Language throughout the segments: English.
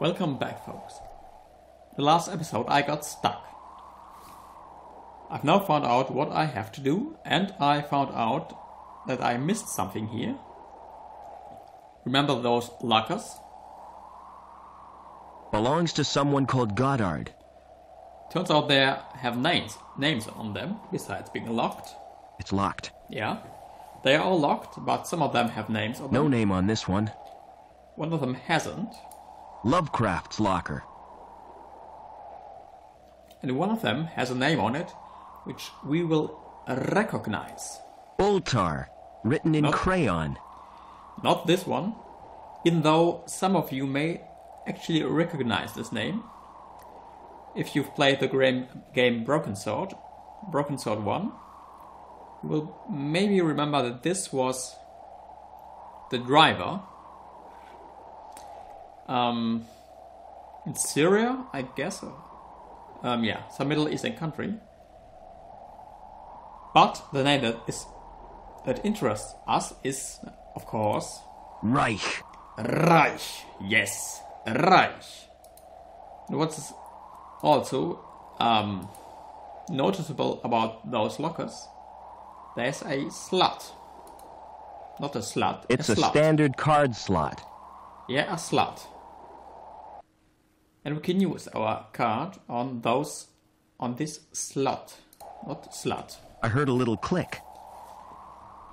Welcome back, folks. The last episode I got stuck. I've now found out what I have to do, and I found out that I missed something here. Remember those lockers? Belongs to someone called Goddard. Turns out they have names names on them, besides being locked. It's locked. Yeah. They are all locked, but some of them have names on No them. name on this one. One of them hasn't, Lovecraft's locker. and one of them has a name on it which we will recognize. Ultar. Written in Nope. crayon. Not this one, even though some of you may actually recognize this name. If you've played the game, game Broken Sword, Broken Sword 1, you will maybe remember that this was the driver um, in Syria, I guess. Um, yeah, some Middle Eastern country. But the name that is that interests us is, of course, Reich. Reich. Yes, Reich. What's also um, noticeable about those lockers? There's a slot. Not a slot. It's a a slot. standard card slot. Yeah, a slot. And we can use our card on those on this slot, not slot. I heard a little click.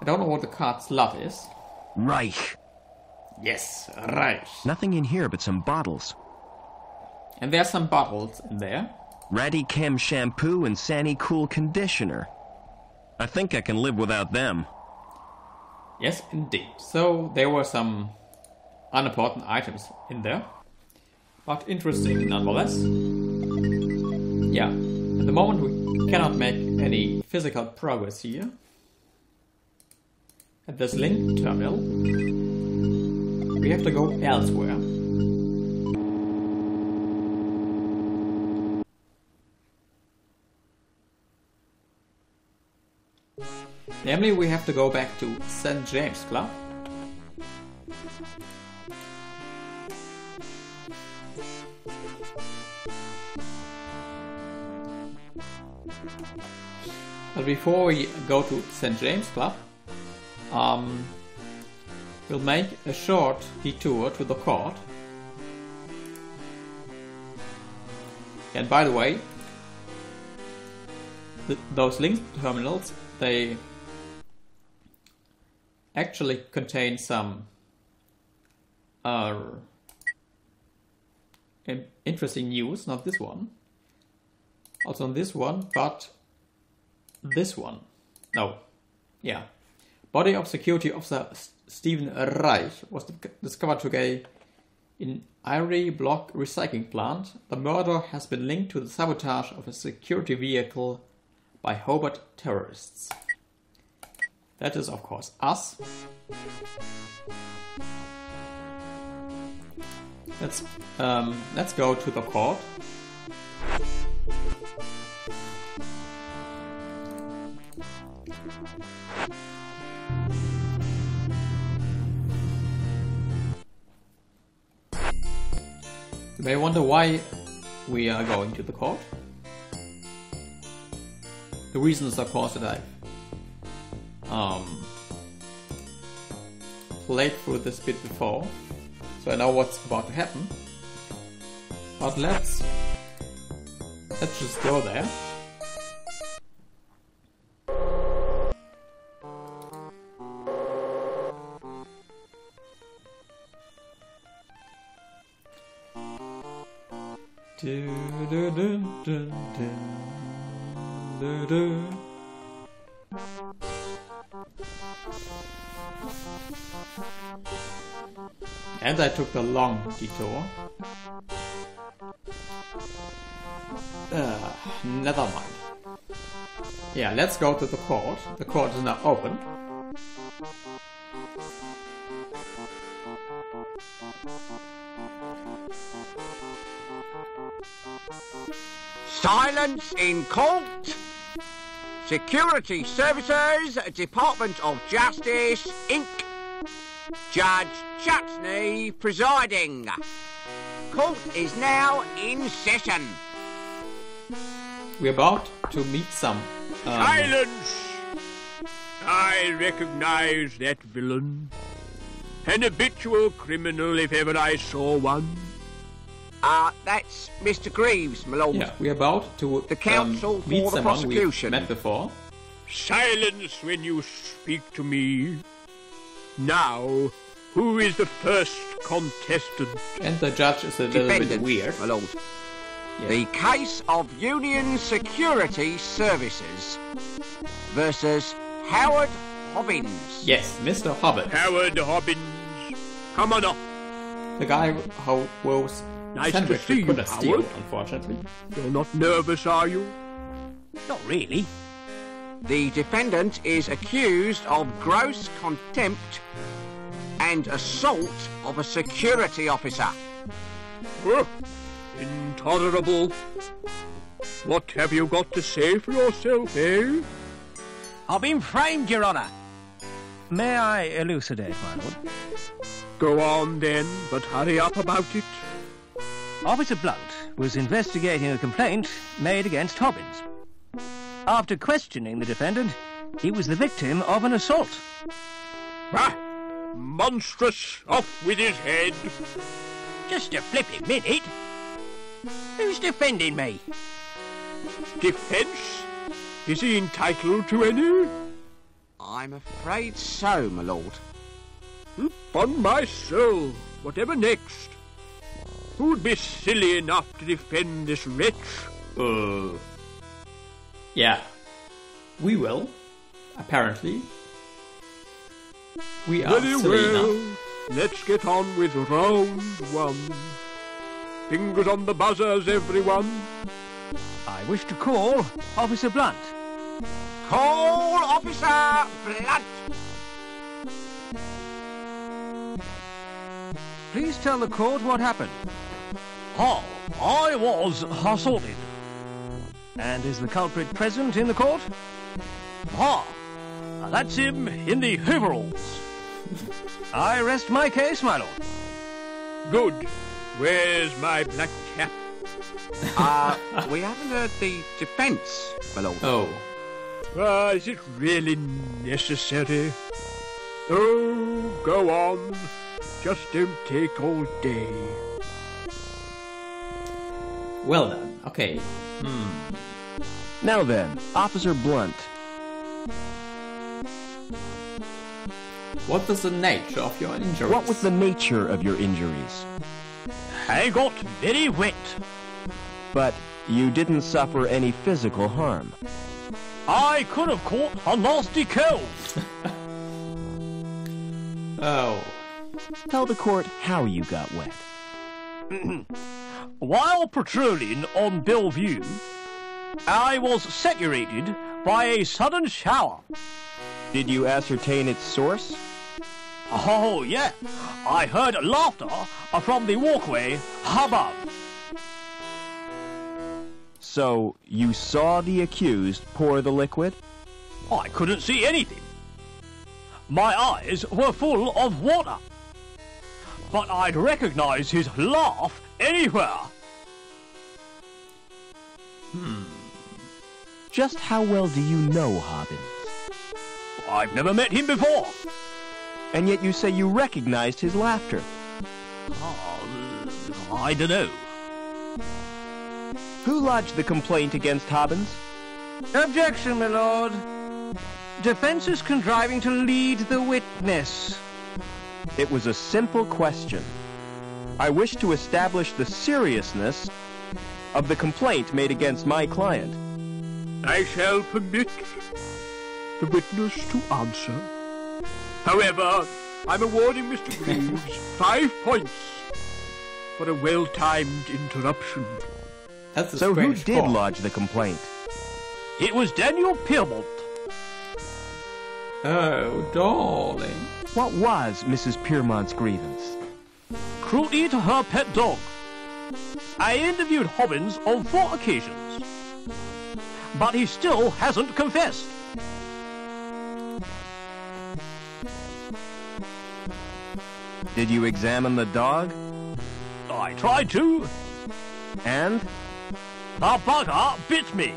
I don't know what the card slot is. Reich. Yes, Reich. Nothing in here but some bottles. And there's some bottles in there. Radichem shampoo and Sanicool conditioner. I think I can live without them. Yes, indeed. So there were some unimportant items in there, but interesting nonetheless. Yeah, at the moment we cannot make any physical progress here. At this LINC terminal, we have to go elsewhere. Namely, we have to go back to St. James Club. Before we go to St. James Club, um, we'll make a short detour to the court. And by the way, th- those LINC terminals, they actually contain some uh, interesting news. Not this one, also on this one, but this one. No, yeah. Body of security officer Stephen Reich was discovered today in Irie Block recycling plant. The murder has been linked to the sabotage of a security vehicle by Hobart terrorists. That is, of course, us. Let's um, let's go to the court. You may wonder why we are going to the court. The reason is, of course, that I've um, played through this bit before, so I know what's about to happen. But let's let's just go there. And I took the long detour. Uh, never mind. Yeah, let's go to the court. The court is now open. Silence in court. Security Services, Department of Justice, Inc. Judge Chutney presiding. court is now in session. We're about to meet some. Um, Silence! I recognize that villain. An habitual criminal if ever I saw one. Uh, that's Mr. Greaves, my lord. yeah, we're about to The counsel um, for meet the prosecution. we've met before. Silence when you speak to me. Now, who is the first contestant? And the judge is a little bit weird. my lord. Yeah. The case of Union Security Services versus Howard Hobbins. Yes, Mr. Hobbit. Howard Hobbins. Come on up. The guy who was Nice to see you, Coulter Steel, Howard. unfortunately. You're not nervous, are you? Not really. The defendant is accused of gross contempt and assault of a security officer. Oh, intolerable. What have you got to say for yourself, eh? I've been framed, Your Honour. May I elucidate, my lord? Go on then, but hurry up about it. Officer Blunt was investigating a complaint made against Hobbins. After questioning the defendant, he was the victim of an assault. Ah, monstrous! Off with his head. Just a flipping minute. Who's defending me? Defence? Is he entitled to any? I'm afraid so, my lord. Upon my soul, whatever next? Who'd be silly enough to defend this wretch? Uh, yeah. We will. Apparently. We are Very silly well. enough. Let's get on with round one. Fingers on the buzzers, everyone. I wish to call Officer Blunt. Call Officer Blunt. Please tell the court what happened. Oh, I was assaulted. And is the culprit present in the court? Ah, that's him in the overalls. I rest my case, my lord. Good. Where's my black cap? Uh, we haven't heard the defence, my lord. Oh. Ah, is it really necessary? Oh, go on. Just don't take all day. Well then. Okay. Hmm. Now then, Officer Blunt, What was the nature of your injuries? what was the nature of your injuries? I got very wet. But you didn't suffer any physical harm. I could have caught a nasty cold. Oh. Tell the court how you got wet. While patrolling on Bellevue, I was saturated by a sudden shower. Did you ascertain its source? Oh, yeah. I heard laughter from the walkway above. So you saw the accused pour the liquid? I couldn't see anything. My eyes were full of water. But I'd recognize his laugh anywhere. Hmm. Just how well do you know Hobbins? I've never met him before. And yet you say you recognized his laughter. Oh, I don't know. Who lodged the complaint against Hobbins? Objection, my lord. Defense is contriving to lead the witness. It was a simple question. I wish to establish the seriousness of the complaint made against my client. I shall permit the witness to answer. However, I'm awarding Mr. Greaves five points for a well-timed interruption. That's a So who did call. lodge the complaint? It was Daniel Piermont. Oh, darling. What was Mrs. Piermont's grievance? Cruelty to her pet dog. I interviewed Hobbins on four occasions, but he still hasn't confessed. Did you examine the dog? I tried to. And? The bugger bit me.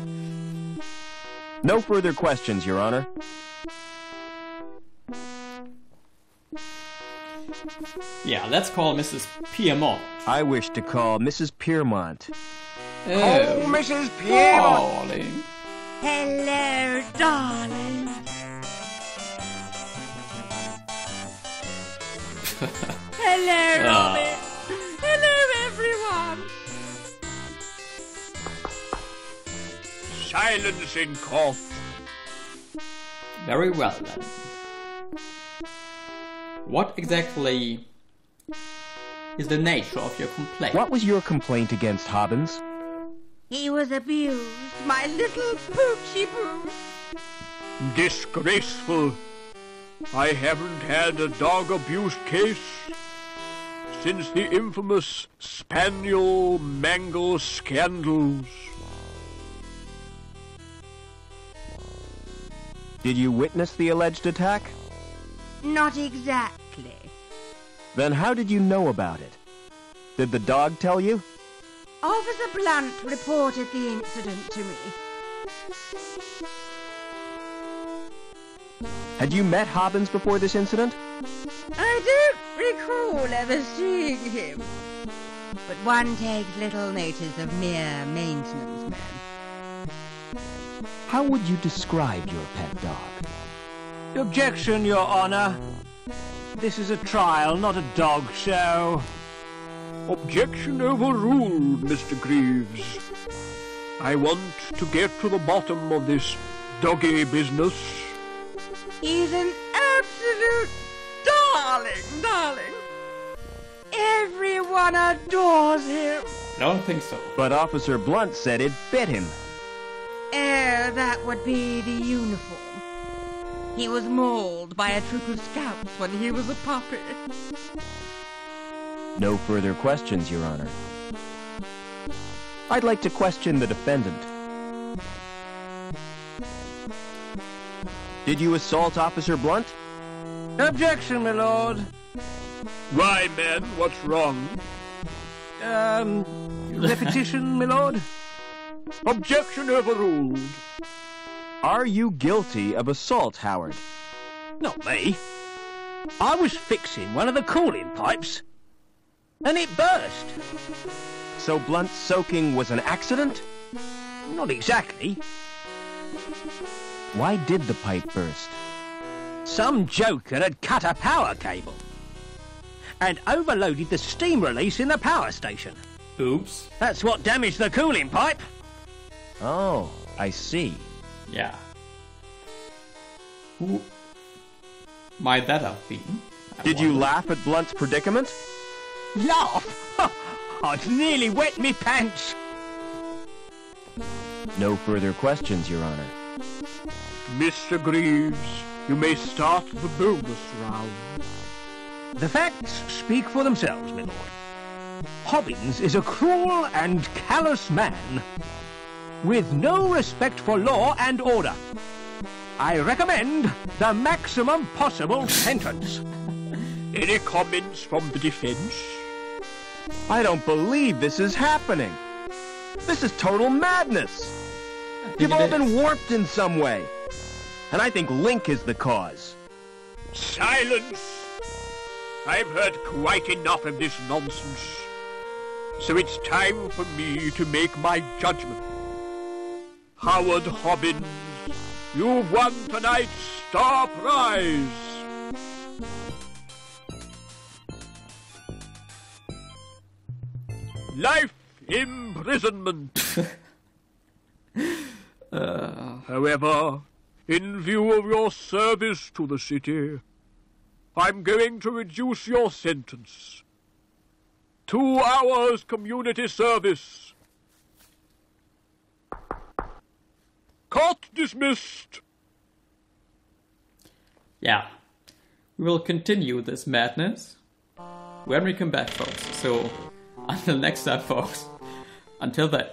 No further questions, Your Honor. Yeah, let's call Mrs. Piermont. I wish to call Mrs. Piermont. Oh, Oh, Mrs. Piermont. darling. Hello, darling. Hello, Ah. Robin. Hello, everyone. Silence in court. Very well then. What exactly is the nature of your complaint? What was your complaint against Hobbins? He was abused, my little poochie poo. Disgraceful. I haven't had a dog abuse case since the infamous Spaniel Mangle scandals. Did you witness the alleged attack? Not exactly. Then how did you know about it? Did the dog tell you? Officer Blunt reported the incident to me. Had you met Hobbins before this incident? I don't recall ever seeing him. But one takes little notice of mere maintenance men. How would you describe your pet dog? Objection, Your Honor. This is a trial, not a dog show. Objection overruled, Mr. Greaves. I want to get to the bottom of this doggy business. He's an absolute darling, darling. Everyone adores him. I don't think so. But Officer Blunt said it bit him. Oh, that would be the uniform. He was mauled by a troop of scouts when he was a puppy. No further questions, Your Honor. I'd like to question the defendant. Did you assault Officer Blunt? Objection, my lord. Why, man, what's wrong? Um, repetition, my lord. Objection overruled. Are you guilty of assault, Howard? Not me. I was fixing one of the cooling pipes, and it burst. So Blunt's soaking was an accident? Not exactly. Why did the pipe burst? Some joker had cut a power cable and overloaded the steam release in the power station. Oops. That's what damaged the cooling pipe. Oh, I see. Yeah. Who might that have been? I Did you laugh at Blunt's predicament? Laugh! I'd nearly wet me pants. No further questions, Your Honor. Mr. Greaves, you may start the bonus round. The facts speak for themselves, my lord. Hobbins is a cruel and callous man with no respect for law and order. I recommend the maximum possible sentence. Any comments from the defense? I don't believe this is happening. This is total madness. You've all is. been warped in some way. And I think LINC is the cause. Silence! I've heard quite enough of this nonsense. So it's time for me to make my judgment. Howard Hobbins, you've won tonight's star prize. Life imprisonment. Uh. However, in view of your service to the city, I'm going to reduce your sentence. Two hours community service. Court dismissed. Yeah. We will continue this madness when we come back, folks. So, until next time, folks. Until then.